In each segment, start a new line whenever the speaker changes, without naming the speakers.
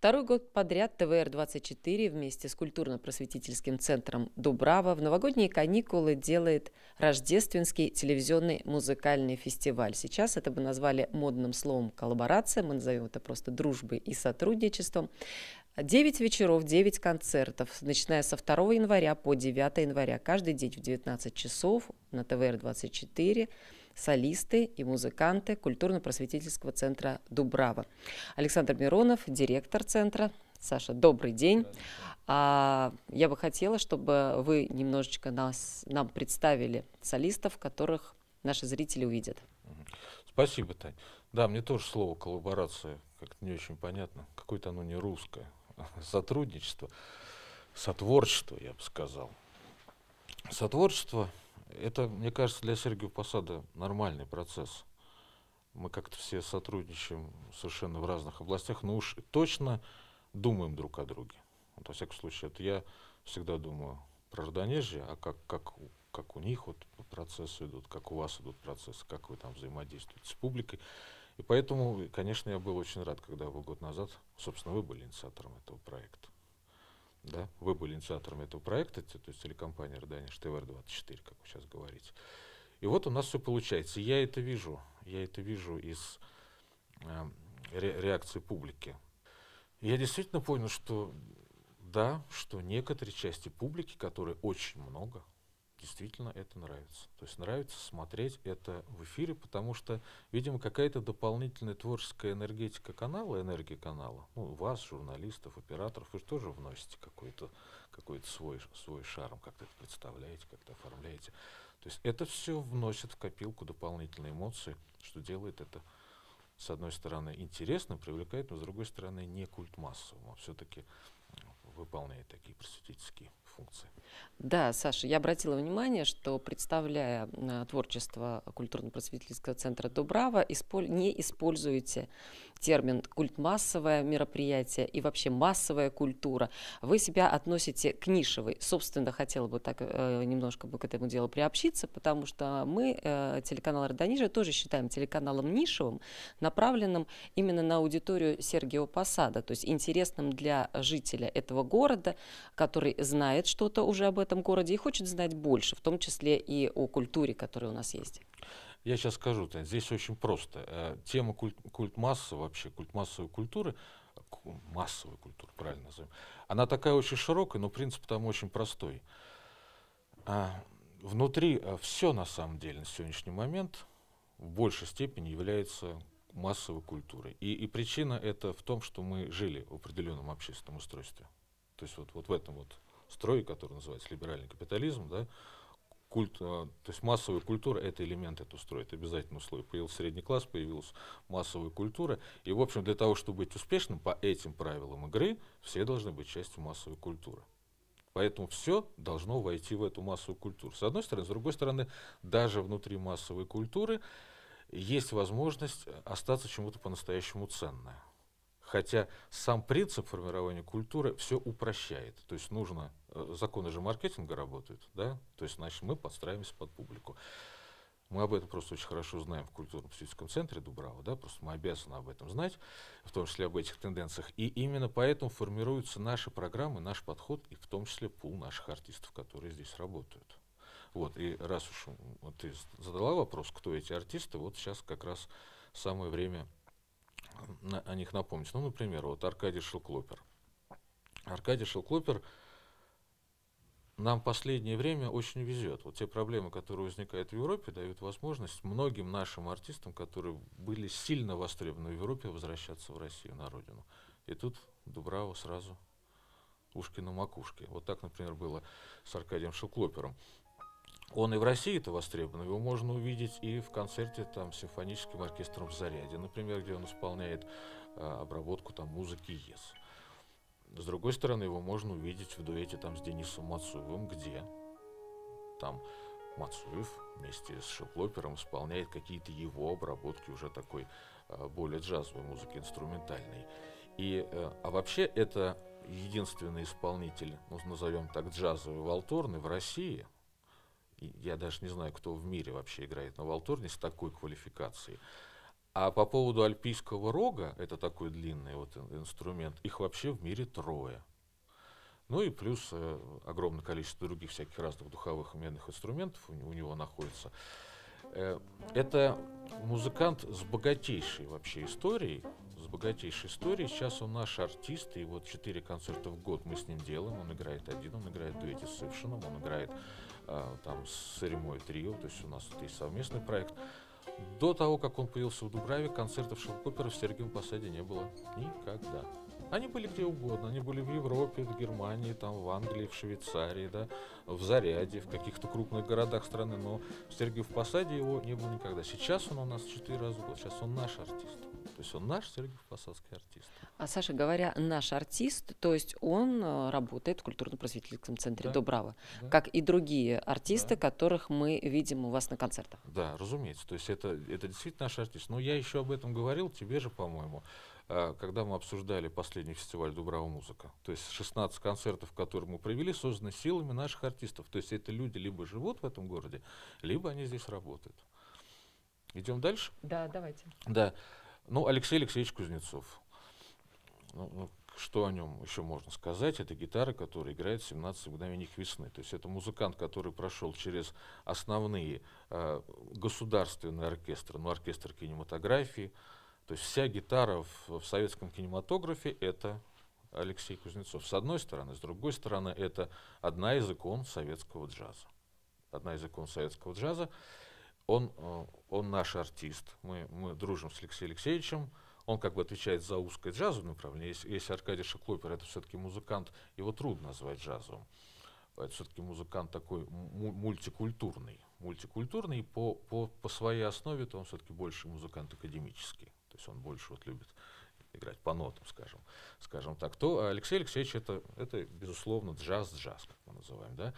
Второй год подряд ТВР-24 вместе с культурно-просветительским центром «Дубрава» в новогодние каникулы делает рождественский телевизионный музыкальный фестиваль. Сейчас это бы назвали модным словом «коллаборация», мы назовем это просто дружбой и сотрудничеством. 9 вечеров, 9 концертов, начиная со 2 января по 9 января, каждый день в 19 часов на ТВР-24 солисты и музыканты культурно-просветительского центра «Дубрава». Александр Миронов, директор центра. Саша, добрый день. А, я бы хотела, чтобы вы немножечко нас, нам представили солистов, которых наши зрители увидят.
Спасибо, Тань. Да, мне тоже слово коллаборация как-то не очень понятно. Какое-то оно не русское. Сотрудничество, сотворчество, я бы сказал. Сотворчество это, мне кажется, для Сергея Посада нормальный процесс. Мы как-то все сотрудничаем совершенно в разных областях, но уж точно думаем друг о друге. Вот, во всяком случае, это я всегда думаю про Родонежье, а как, как, как у них вот процессы идут, как у вас идут процессы, как вы там взаимодействуете с публикой. И поэтому, конечно, я был очень рад, когда вы год назад, собственно, вы были инициатором этого проекта да, вы были инициатором этого проекта, то есть телекомпания «Родонеж ТВР-24», как вы сейчас говорите. И вот у нас все получается. Я это вижу, я это вижу из э, ре реакции публики. я действительно понял, что да, что некоторые части публики, которые очень много, действительно это нравится. То есть нравится смотреть это в эфире, потому что, видимо, какая-то дополнительная творческая энергетика канала, энергия канала, ну, вас, журналистов, операторов, вы же тоже вносите какой-то какой свой, свой шарм, как-то это представляете, как-то оформляете. То есть это все вносит в копилку дополнительные эмоции, что делает это, с одной стороны, интересно, привлекает, но с другой стороны, не культ массовым, а все-таки выполняет такие просветительские функции.
Да, Саша, я обратила внимание, что представляя э, творчество культурно-просветительского центра Дубрава, не используете термин культ массовое мероприятие и вообще массовая культура. Вы себя относите к нишевой. Собственно, хотела бы так э, немножко бы к этому делу приобщиться, потому что мы, э, телеканал Родонижа, тоже считаем телеканалом нишевым, направленным именно на аудиторию Сергеева Посада, то есть интересным для жителя этого города, который знает что-то уже об этом городе и хочет знать больше, в том числе и о культуре, которая у нас есть.
Я сейчас скажу, здесь очень просто. Э, тема культ, культ массы, вообще культ массовой культуры, массовой культуры, правильно назовем, она такая очень широкая, но принцип там очень простой. А, внутри э, все на самом деле на сегодняшний момент в большей степени является массовой культурой. И, и причина это в том, что мы жили в определенном общественном устройстве. То есть вот, вот в этом вот строе, который называется либеральный капитализм, да, культ, а, то есть массовая культура это элемент этого строя, это обязательный условие. Появился средний класс, появилась массовая культура. И, в общем, для того, чтобы быть успешным по этим правилам игры, все должны быть частью массовой культуры. Поэтому все должно войти в эту массовую культуру. С одной стороны, с другой стороны, даже внутри массовой культуры есть возможность остаться чему-то по-настоящему ценное. Хотя сам принцип формирования культуры все упрощает. То есть нужно, э, законы же маркетинга работают, да? То есть, значит, мы подстраиваемся под публику. Мы об этом просто очень хорошо знаем в культурно-психическом центре Дубрава, да, просто мы обязаны об этом знать, в том числе об этих тенденциях. И именно поэтому формируются наши программы, наш подход, и в том числе пул наших артистов, которые здесь работают. Вот, и раз уж ты задала вопрос, кто эти артисты, вот сейчас как раз самое время на, о них напомнить. Ну, например, вот Аркадий Шелклопер. Аркадий Шелклопер нам в последнее время очень везет. Вот те проблемы, которые возникают в Европе, дают возможность многим нашим артистам, которые были сильно востребованы в Европе, возвращаться в Россию, на родину. И тут Дубрава сразу ушки на макушке. Вот так, например, было с Аркадием Шелклопером. Он и в России-то востребован, его можно увидеть и в концерте там симфоническим оркестром в «Заряде», например, где он исполняет э, обработку там музыки ЕС. С другой стороны, его можно увидеть в дуэте там с Денисом Мацуевым, где там Мацуев вместе с Шеплопером исполняет какие-то его обработки уже такой э, более джазовой музыки, инструментальной. И, э, а вообще это единственный исполнитель, ну, назовем так, джазовый валторный в России – я даже не знаю, кто в мире вообще играет на валторне с такой квалификацией. А по поводу альпийского рога, это такой длинный вот инструмент, их вообще в мире трое. Ну и плюс э, огромное количество других всяких разных духовых медных инструментов у, у него находится. Э, это музыкант с богатейшей вообще историей, с богатейшей историей. Сейчас он наш артист, и вот четыре концерта в год мы с ним делаем. Он играет один, он играет в дуэте с Ившином, он играет э, там с Ремой Трио, то есть у нас это и совместный проект. До того, как он появился в Дубраве, концертов шелкопера в Сергиевом Посаде не было никогда. Они были где угодно, они были в Европе, в Германии, там, в Англии, в Швейцарии, да, в Заряде, в каких-то крупных городах страны, но в Сергиев Посаде его не было никогда. Сейчас он у нас четыре раза в год, сейчас он наш артист. То есть он наш Сергиев Посадский артист.
А Саша, говоря наш артист, то есть он э, работает в культурно-просветительском центре да, Добрава, да. как и другие артисты, да. которых мы видим у вас на концертах.
Да, разумеется. То есть это, это действительно наш артист. Но я еще об этом говорил, тебе же, по-моему. А, когда мы обсуждали последний фестиваль «Дубрава музыка». То есть 16 концертов, которые мы провели, созданы силами наших артистов. То есть это люди либо живут в этом городе, либо они здесь работают. Идем дальше?
Да, давайте.
Да. Ну, Алексей Алексеевич Кузнецов. Ну, ну, что о нем еще можно сказать? Это гитара, которая играет 17 мгновений весны. То есть это музыкант, который прошел через основные э, государственные оркестры, ну, оркестр кинематографии, то есть вся гитара в, в советском кинематографе это Алексей Кузнецов. С одной стороны, с другой стороны, это одна из икон советского джаза. Одна из икон советского джаза. Он, э, он наш артист. Мы, мы дружим с Алексеем Алексеевичем. Он как бы отвечает за узкое джазовое направление. Если, если Аркадий Шеклопер это все-таки музыкант, его трудно назвать джазовым. Это все-таки музыкант такой мультикультурный. Мультикультурный, по, по, по своей основе то он все-таки больше музыкант академический то есть он больше вот любит играть по нотам, скажем, скажем так, то Алексей Алексеевич это, это безусловно, джаз-джаз, как мы называем, да.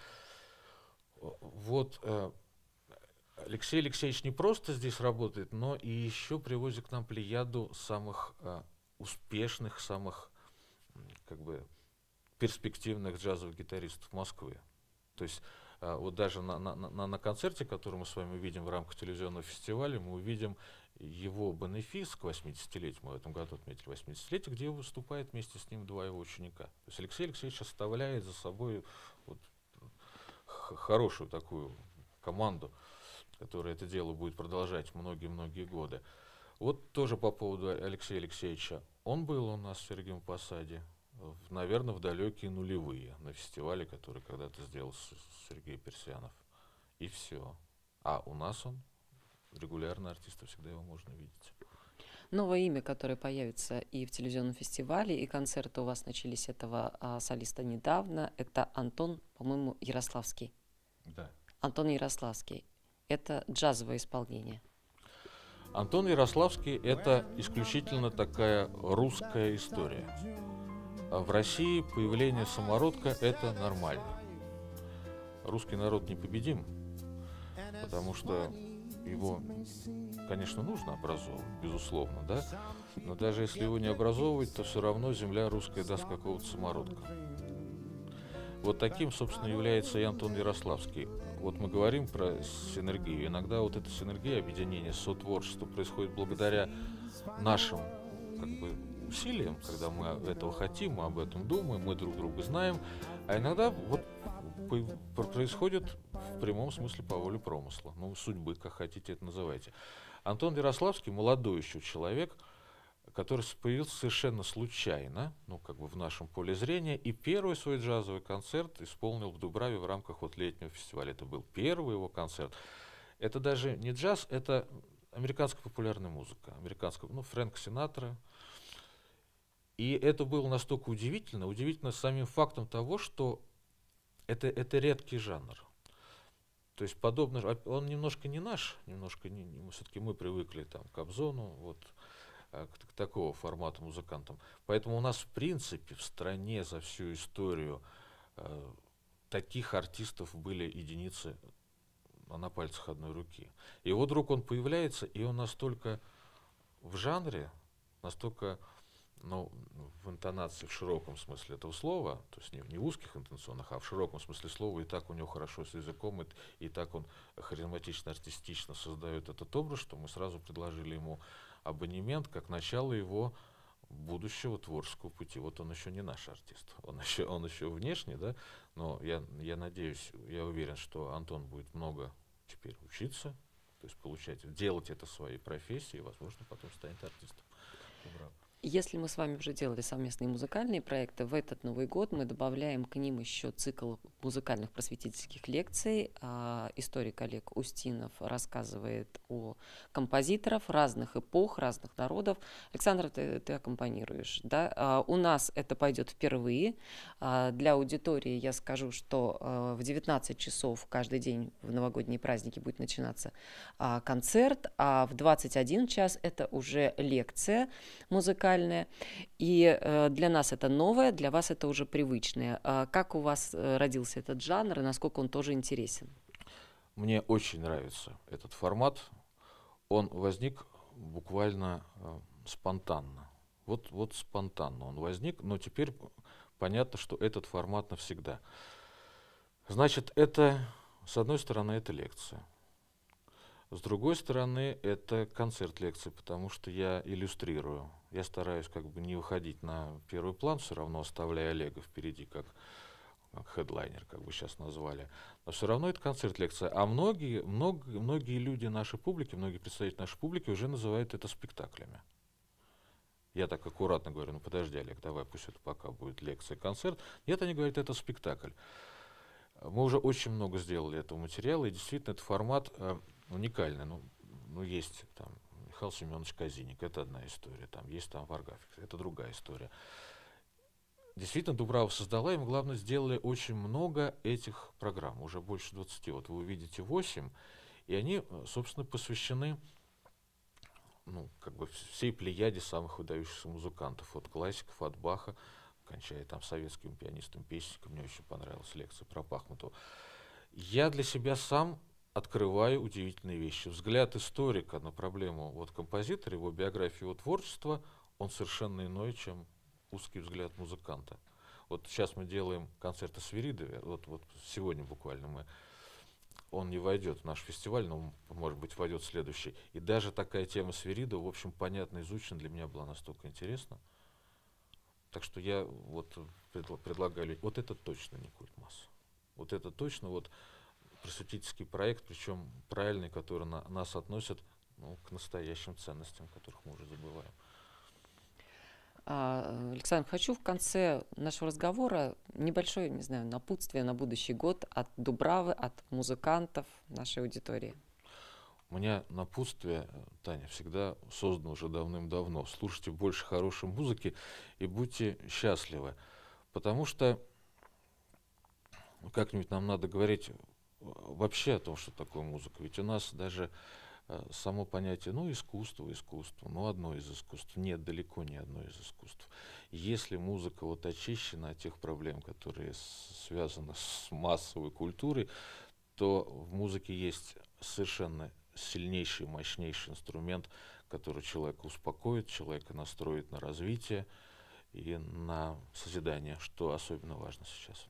Вот э, Алексей Алексеевич не просто здесь работает, но и еще привозит к нам плеяду самых э, успешных, самых как бы перспективных джазовых гитаристов Москвы. То есть э, вот даже на, на, на, на концерте, который мы с вами увидим в рамках телевизионного фестиваля, мы увидим его бенефис к 80-летию, мы в этом году отметили 80-летие, где выступает вместе с ним два его ученика. То есть Алексей Алексеевич оставляет за собой вот хорошую такую команду, которая это дело будет продолжать многие-многие годы. Вот тоже по поводу Алексея Алексеевича. Он был у нас в Сергием Посаде, в, наверное, в далекие нулевые, на фестивале, который когда-то сделал Сергей Персианов. И все. А у нас он регулярно артиста, всегда его можно видеть.
Новое имя, которое появится и в телевизионном фестивале, и концерты у вас начались этого а, солиста недавно, это Антон, по-моему, Ярославский.
Да.
Антон Ярославский. Это джазовое исполнение.
Антон Ярославский – это исключительно такая русская история. А в России появление самородка – это нормально. Русский народ непобедим, потому что его, конечно, нужно образовывать, безусловно, да, но даже если его не образовывать, то все равно земля русская даст какого-то самородка. Вот таким, собственно, является и Антон Ярославский. Вот мы говорим про синергию. Иногда вот эта синергия, объединение, сотворчество происходит благодаря нашим как бы, усилиям, когда мы этого хотим, мы об этом думаем, мы друг друга знаем. А иногда вот происходит в прямом смысле по воле промысла, ну, судьбы, как хотите это называйте. Антон Ярославский, молодой еще человек, который появился совершенно случайно, ну, как бы в нашем поле зрения, и первый свой джазовый концерт исполнил в Дубраве в рамках вот летнего фестиваля. Это был первый его концерт. Это даже не джаз, это американская популярная музыка, американская, ну, Фрэнк Синатра. И это было настолько удивительно, удивительно самим фактом того, что это, это редкий жанр. То есть подобно, а он немножко не наш, немножко не, все-таки мы привыкли там к Обзону, вот к, к такого формата музыкантам. Поэтому у нас в принципе в стране за всю историю э, таких артистов были единицы на пальцах одной руки. И вот вдруг он появляется, и он настолько в жанре, настолько ну, в интонации, в широком смысле этого слова, то есть не, не в узких интонационных, а в широком смысле слова, и так у него хорошо с языком, и, и так он харизматично, артистично создает этот образ, что мы сразу предложили ему абонемент как начало его будущего творческого пути. Вот он еще не наш артист, он еще, он еще внешне, да, но я, я надеюсь, я уверен, что Антон будет много теперь учиться, то есть получать, делать это своей профессией, возможно, потом станет артистом.
Браво. Если мы с вами уже делали совместные музыкальные проекты, в этот Новый год мы добавляем к ним еще цикл музыкальных просветительских лекций. А, историк Олег Устинов рассказывает о композиторах разных эпох, разных народов. Александр, ты, ты аккомпанируешь. Да? А, у нас это пойдет впервые. А, для аудитории я скажу, что в 19 часов каждый день в новогодние праздники будет начинаться концерт, а в 21 час это уже лекция музыкальная музыкальное. И э, для нас это новое, для вас это уже привычное. А как у вас э, родился этот жанр и насколько он тоже интересен?
Мне очень нравится этот формат. Он возник буквально э, спонтанно. Вот, вот спонтанно он возник, но теперь понятно, что этот формат навсегда. Значит, это, с одной стороны, это лекция. С другой стороны, это концерт лекции, потому что я иллюстрирую. Я стараюсь как бы не выходить на первый план, все равно оставляя Олега впереди, как, хедлайнер, как бы сейчас назвали. Но все равно это концерт лекция. А многие, много, многие люди нашей публики, многие представители нашей публики уже называют это спектаклями. Я так аккуратно говорю, ну подожди, Олег, давай, пусть это пока будет лекция, концерт. Нет, они говорят, это спектакль. Мы уже очень много сделали этого материала, и действительно этот формат уникальный. Ну, ну, есть там Михаил Семенович Казиник, это одна история, там есть там Варгафик, это другая история. Действительно, Дубрава создала, и мы, главное, сделали очень много этих программ, уже больше 20. Вот вы увидите 8, и они, э, собственно, посвящены ну, как бы всей плеяде самых выдающихся музыкантов, от классиков, от Баха, кончая там советским пианистом, песенником. Мне очень понравилась лекция про Пахмутова. Я для себя сам открываю удивительные вещи. Взгляд историка на проблему вот композитора, его биографии, его творчества, он совершенно иной, чем узкий взгляд музыканта. Вот сейчас мы делаем концерты Свиридове, вот, вот сегодня буквально мы, он не войдет в наш фестиваль, но, может быть, войдет следующий. И даже такая тема Свиридова, в общем, понятно, изучена, для меня была настолько интересна. Так что я вот предлагаю, вот это точно не культ масс. Вот это точно вот просветительский проект, причем правильный, который на, нас относит ну, к настоящим ценностям, которых мы уже забываем.
А, Александр, хочу в конце нашего разговора небольшое, не знаю, напутствие на будущий год от Дубравы, от музыкантов нашей аудитории.
У меня напутствие, Таня, всегда создано уже давным-давно. Слушайте больше хорошей музыки и будьте счастливы. Потому что ну, как-нибудь нам надо говорить вообще о том, что такое музыка. Ведь у нас даже э, само понятие, ну, искусство, искусство, ну, одно из искусств. Нет, далеко не одно из искусств. Если музыка вот очищена от тех проблем, которые связаны с массовой культурой, то в музыке есть совершенно сильнейший, мощнейший инструмент, который человека успокоит, человека настроит на развитие и на созидание, что особенно важно сейчас.